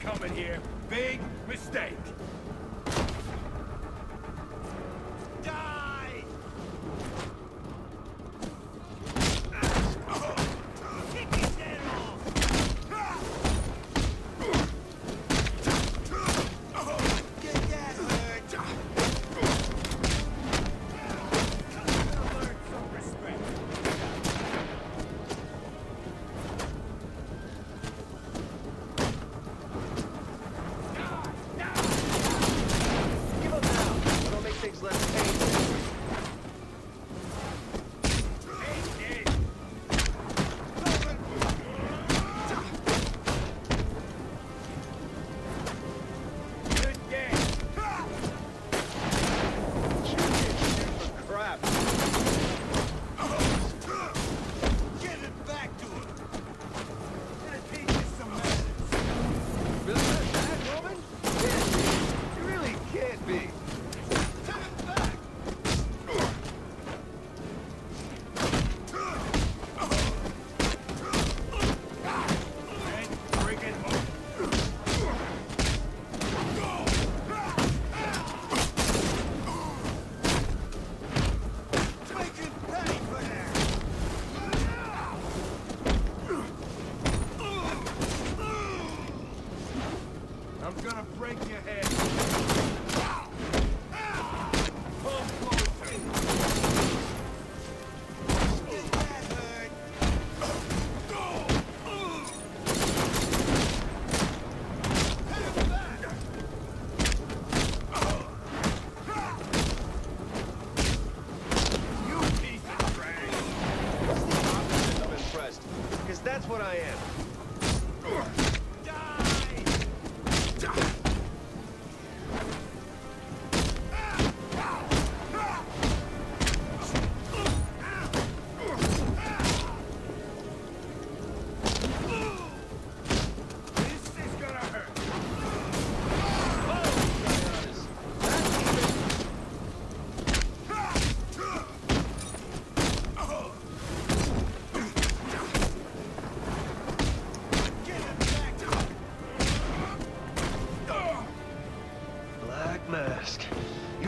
coming here. Big mistake. I'm gonna break your head. That's what I am.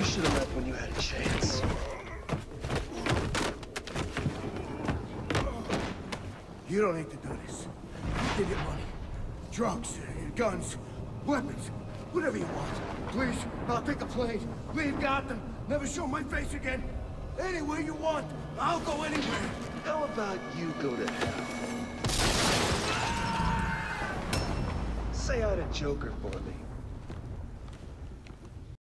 You should have left when you had a chance. You don't need to do this. You Give your money. Drugs, guns, weapons, whatever you want. Please, I'll take a plane. Leave Gotham. Never show my face again. Anywhere you want. I'll go anywhere. How about you go to hell? Say hi to Joker for me.